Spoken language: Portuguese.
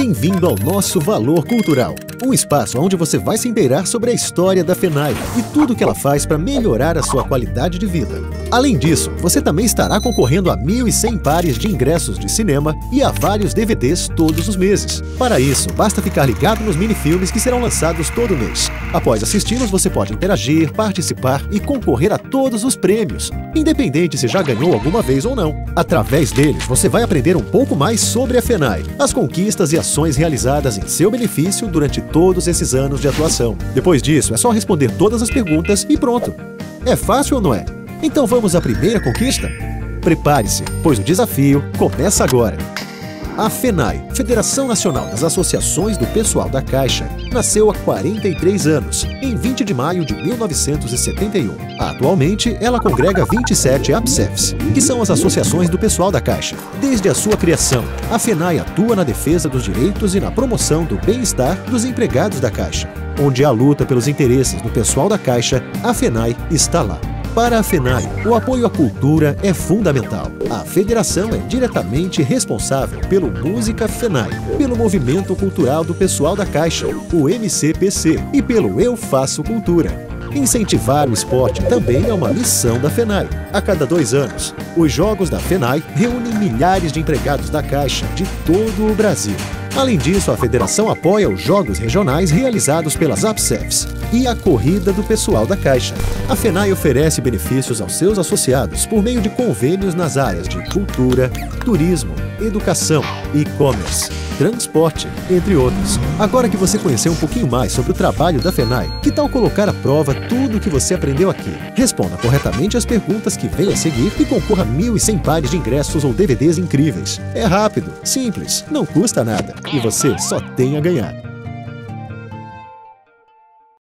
Bem-vindo ao nosso Valor Cultural, um espaço onde você vai se inteirar sobre a história da FENAI e tudo o que ela faz para melhorar a sua qualidade de vida. Além disso, você também estará concorrendo a 1.100 pares de ingressos de cinema e a vários DVDs todos os meses. Para isso, basta ficar ligado nos minifilmes que serão lançados todo mês. Após assisti-los, você pode interagir, participar e concorrer a todos os prêmios, independente se já ganhou alguma vez ou não. Através deles, você vai aprender um pouco mais sobre a FENAI, as conquistas e ações realizadas em seu benefício durante todos esses anos de atuação. Depois disso, é só responder todas as perguntas e pronto. É fácil ou não é? Então vamos à primeira conquista? Prepare-se, pois o desafio começa agora. A FENAI, Federação Nacional das Associações do Pessoal da Caixa, nasceu há 43 anos, em 20 de maio de 1971. Atualmente, ela congrega 27 APSEFs, que são as associações do pessoal da Caixa. Desde a sua criação, a FENAI atua na defesa dos direitos e na promoção do bem-estar dos empregados da Caixa. Onde há luta pelos interesses do pessoal da Caixa, a FENAI está lá. Para a FENAI, o apoio à cultura é fundamental. A federação é diretamente responsável pelo Música FENAI, pelo Movimento Cultural do Pessoal da Caixa, o MCPC, e pelo Eu Faço Cultura. Incentivar o esporte também é uma missão da FENAI. A cada dois anos, os Jogos da FENAI reúnem milhares de empregados da Caixa de todo o Brasil. Além disso, a federação apoia os jogos regionais realizados pelas APSEFs e a corrida do pessoal da Caixa. A FENAI oferece benefícios aos seus associados por meio de convênios nas áreas de cultura, turismo, educação, e-commerce, transporte, entre outros. Agora que você conheceu um pouquinho mais sobre o trabalho da FENAI, que tal colocar à prova tudo o que você aprendeu aqui? Responda corretamente as perguntas que vêm a seguir e concorra a 1.100 pares de ingressos ou DVDs incríveis. É rápido, simples, não custa nada e você só tem a ganhar.